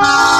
Oh!